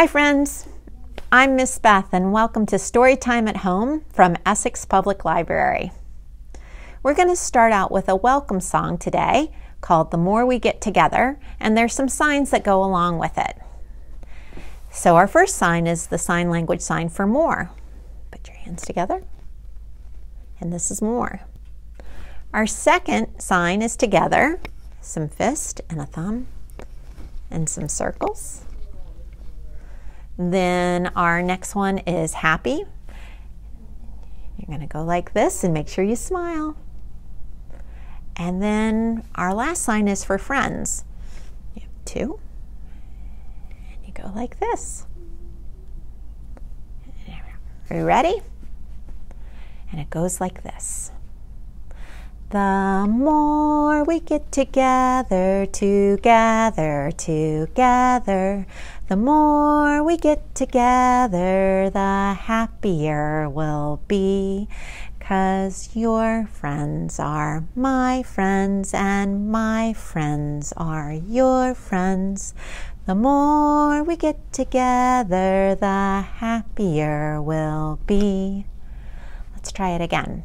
Hi, friends. I'm Miss Beth, and welcome to Storytime at Home from Essex Public Library. We're going to start out with a welcome song today called The More We Get Together, and there's some signs that go along with it. So, our first sign is the sign language sign for more. Put your hands together, and this is more. Our second sign is together, some fist and a thumb, and some circles. Then our next one is happy. You're going to go like this and make sure you smile. And then our last sign is for friends. You have two. And you go like this. Are you ready? And it goes like this. The more we get together, together, together, the more we get together, the happier we'll be. Cause your friends are my friends, and my friends are your friends. The more we get together, the happier we'll be. Let's try it again.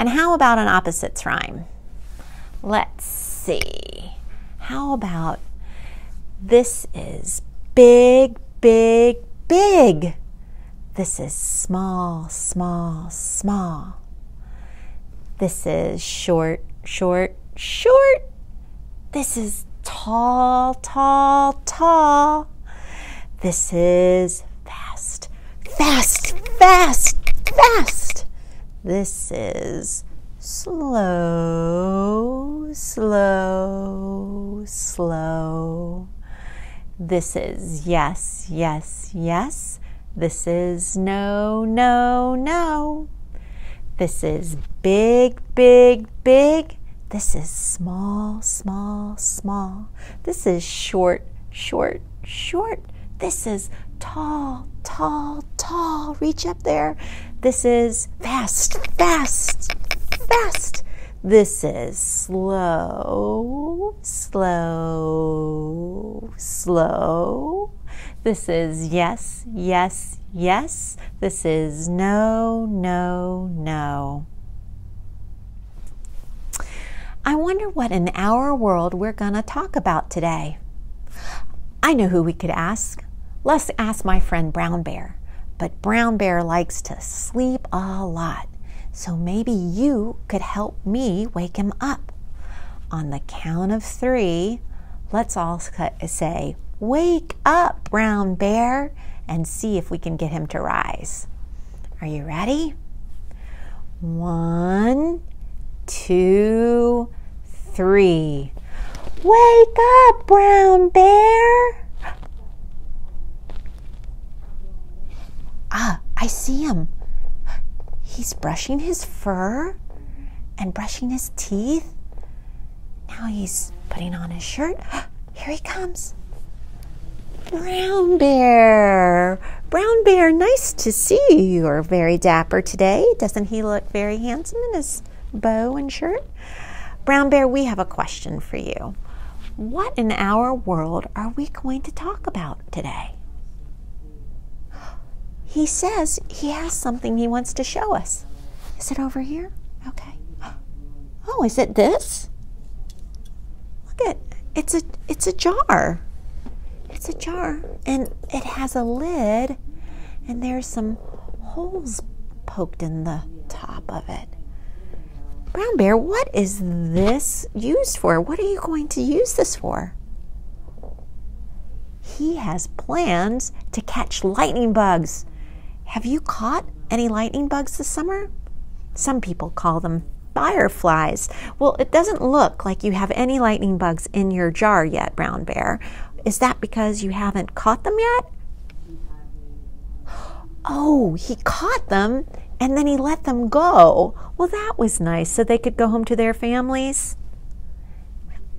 And how about an opposites rhyme? Let's see. How about this is big, big, big. This is small, small, small. This is short, short, short. This is tall, tall, tall. This is fast, fast, fast, fast. This is slow, slow, slow. This is yes, yes, yes. This is no, no, no. This is big, big, big. This is small, small, small. This is short, short, short. This is tall, tall, tall. Reach up there. This is fast, fast, fast. This is slow, slow, slow. This is yes, yes, yes. This is no, no, no. I wonder what in our world we're going to talk about today. I know who we could ask. Let's ask my friend Brown Bear. But Brown Bear likes to sleep a lot, so maybe you could help me wake him up. On the count of three, let's all say, Wake up, Brown Bear, and see if we can get him to rise. Are you ready? One, two, three. Wake up, Brown Bear! Ah, I see him. He's brushing his fur and brushing his teeth. Now he's putting on his shirt. Here he comes. Brown Bear. Brown Bear, nice to see you. You're very dapper today. Doesn't he look very handsome in his bow and shirt? Brown Bear, we have a question for you. What in our world are we going to talk about today? He says he has something he wants to show us. Is it over here? Okay. Oh, is it this? Look at it's a it's a jar. It's a jar and it has a lid and there's some holes poked in the top of it. Brown Bear, what is this used for? What are you going to use this for? He has plans to catch lightning bugs. Have you caught any lightning bugs this summer? Some people call them fireflies. Well, it doesn't look like you have any lightning bugs in your jar yet, Brown Bear. Is that because you haven't caught them yet? Oh, he caught them and then he let them go. Well, that was nice. So they could go home to their families.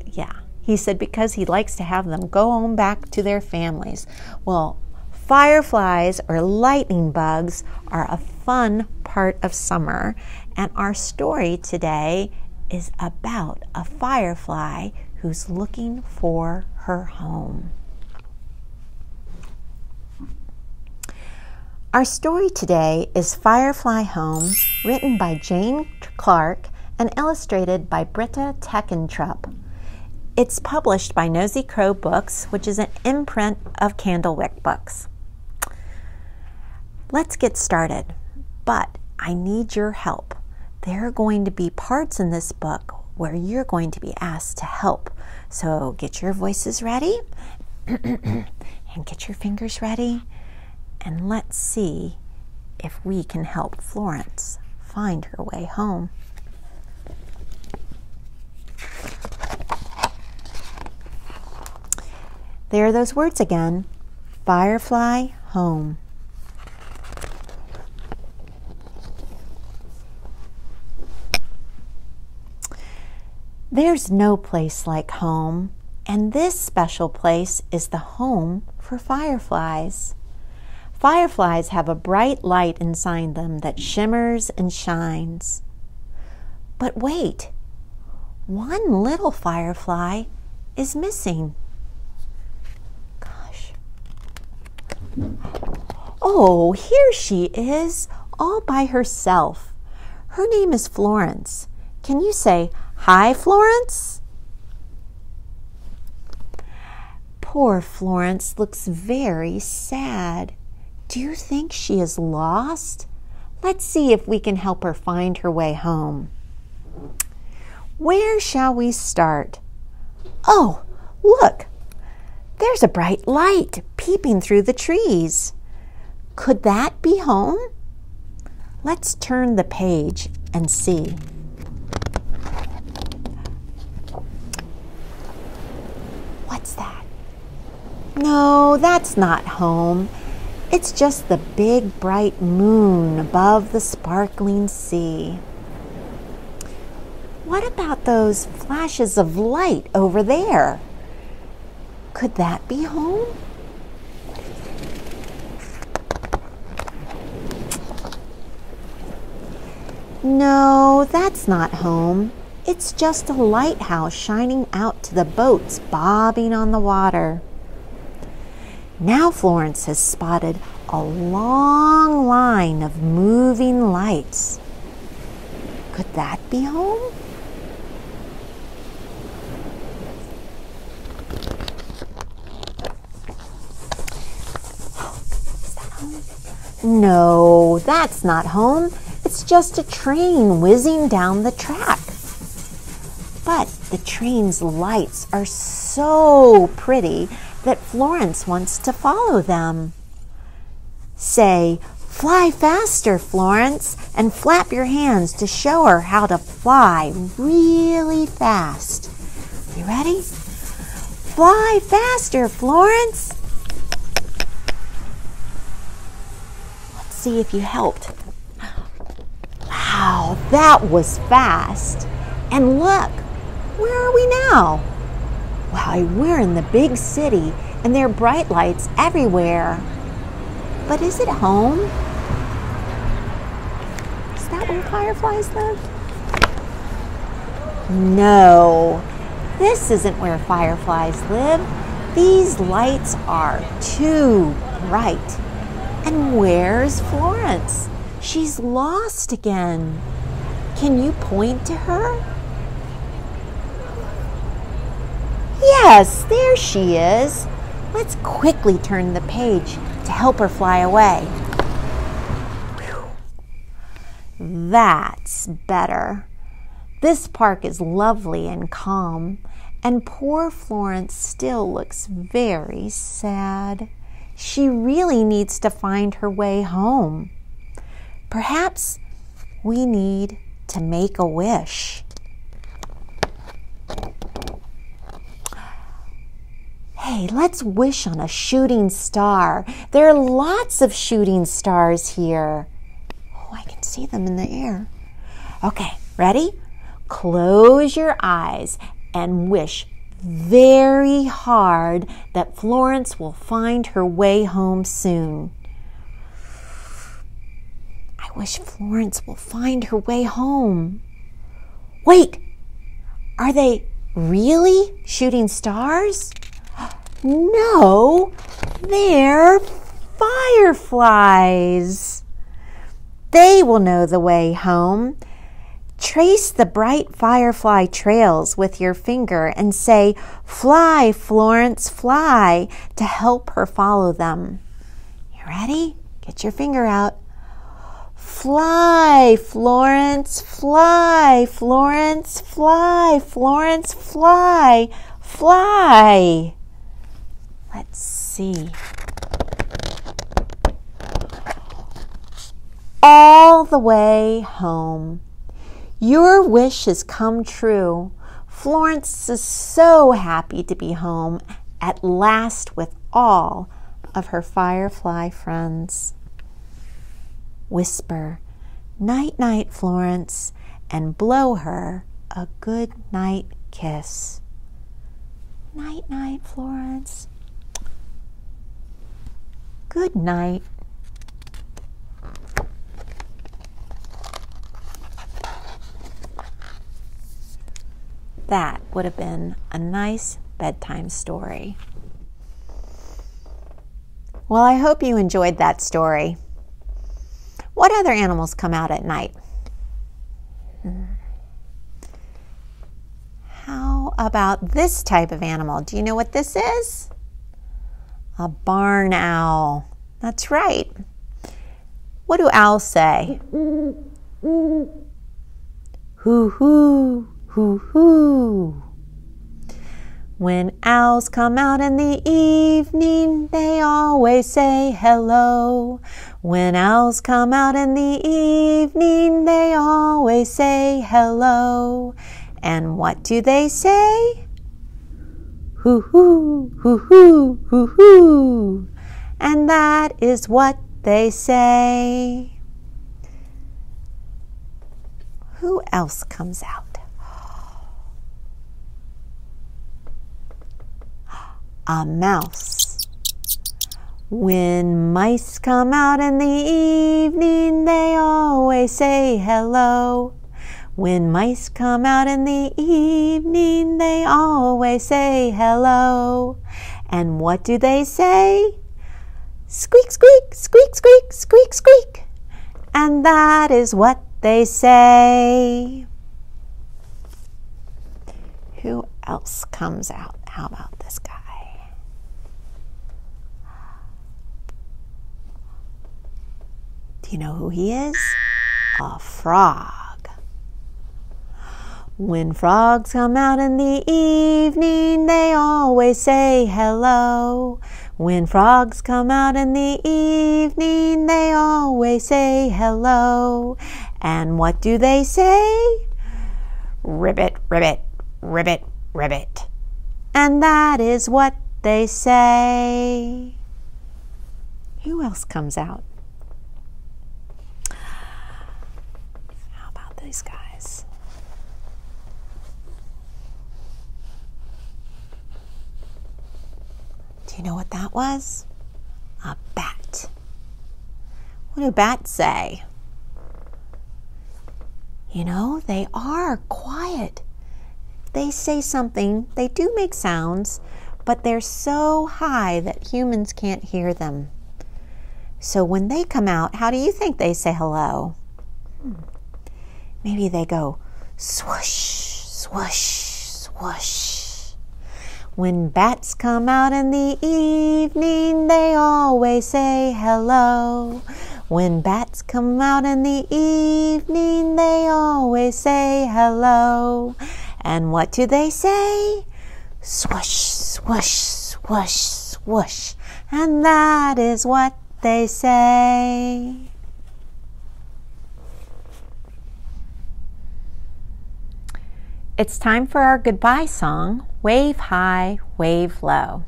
Yeah. He said because he likes to have them go home back to their families. Well, fireflies or lightning bugs are a fun part of summer, and our story today is about a firefly who's looking for her home. Our story today is Firefly Home, written by Jane Clark and illustrated by Britta Teckentrup. It's published by Nosy Crow Books, which is an imprint of Candlewick Books. Let's get started, but I need your help. There are going to be parts in this book where you're going to be asked to help. So get your voices ready and get your fingers ready, and let's see if we can help Florence find her way home. There are those words again Firefly Home. There's no place like home, and this special place is the home for fireflies. Fireflies have a bright light inside them that shimmers and shines. But wait, one little firefly is missing. Gosh. Oh, here she is, all by herself. Her name is Florence. Can you say, Hi, Florence? Poor Florence looks very sad. Do you think she is lost? Let's see if we can help her find her way home. Where shall we start? Oh, look! There's a bright light peeping through the trees. Could that be home? Let's turn the page and see. What's that? No, that's not home. It's just the big bright moon above the sparkling sea. What about those flashes of light over there? Could that be home? No, that's not home. It's just a lighthouse shining out to the boats bobbing on the water. Now Florence has spotted a long line of moving lights. Could that be home? No, that's not home. It's just a train whizzing down the track. But the train's lights are so pretty that Florence wants to follow them. Say, Fly faster, Florence, and flap your hands to show her how to fly really fast. You ready? Fly faster, Florence. Let's see if you helped. Wow, that was fast. And look, where are we now? Why, we're in the big city and there are bright lights everywhere. But is it home? Is that where fireflies live? No, this isn't where fireflies live. These lights are too bright. And where's Florence? She's lost again. Can you point to her? Yes, there she is. Let's quickly turn the page to help her fly away. That's better. This park is lovely and calm, and poor Florence still looks very sad. She really needs to find her way home. Perhaps we need to make a wish. Hey, let's wish on a shooting star. There are lots of shooting stars here. Oh, I can see them in the air. Okay, ready? Close your eyes and wish very hard that Florence will find her way home soon. I wish Florence will find her way home. Wait, are they really shooting stars? No, they're fireflies. They will know the way home. Trace the bright firefly trails with your finger and say, Fly, Florence, fly, to help her follow them. You ready? Get your finger out. Fly, Florence, fly, Florence, fly, Florence, fly, fly. Let's see. All the way home. Your wish has come true. Florence is so happy to be home at last with all of her firefly friends. Whisper, Night, night, Florence, and blow her a good night kiss. Night, night, Florence. Good night. That would have been a nice bedtime story. Well, I hope you enjoyed that story. What other animals come out at night? Hmm. How about this type of animal? Do you know what this is? A barn owl. That's right. What do owls say? Hoo hoo, hoo hoo. When owls come out in the evening, they always say hello. When owls come out in the evening, they always say hello. And what do they say? Hoo hoo, hoo hoo, hoo hoo. And that is what they say. Who else comes out? A mouse. When mice come out in the evening, they always say hello. When mice come out in the evening, they always say hello. And what do they say? Squeak, squeak, squeak, squeak, squeak, squeak. And that is what they say. Who else comes out? How about this guy? Do you know who he is? A frog. When frogs come out in the evening, they always say hello. When frogs come out in the evening, they always say hello. And what do they say? Ribbit, ribbit, ribbit, ribbit. And that is what they say. Who else comes out? How about these guys? Do you know what that was? A bat. What do bats say? You know, they are quiet. They say something, they do make sounds, but they're so high that humans can't hear them. So when they come out, how do you think they say hello? Hmm. Maybe they go swoosh, swoosh, swoosh. When bats come out in the evening, they always say hello. When bats come out in the evening, they always say hello. And what do they say? Swoosh, swoosh, swoosh, swoosh. And that is what they say. It's time for our goodbye song, Wave High, Wave Low.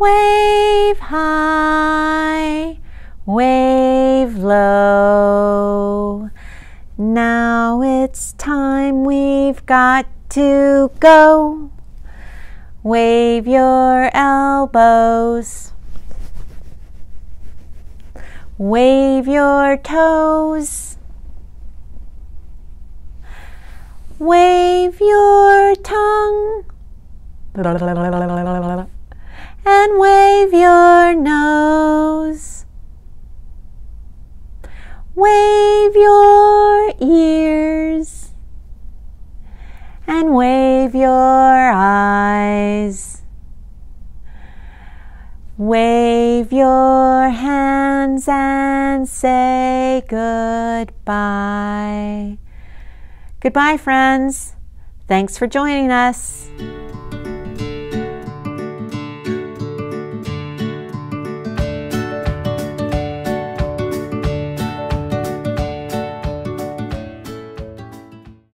Wave high, wave low. Now it's time we've got to go. Wave your elbows. Wave your toes. Wave your tongue. And wave your nose. Wave your ears and wave your eyes. Wave your hands and say goodbye. Goodbye, friends. Thanks for joining us.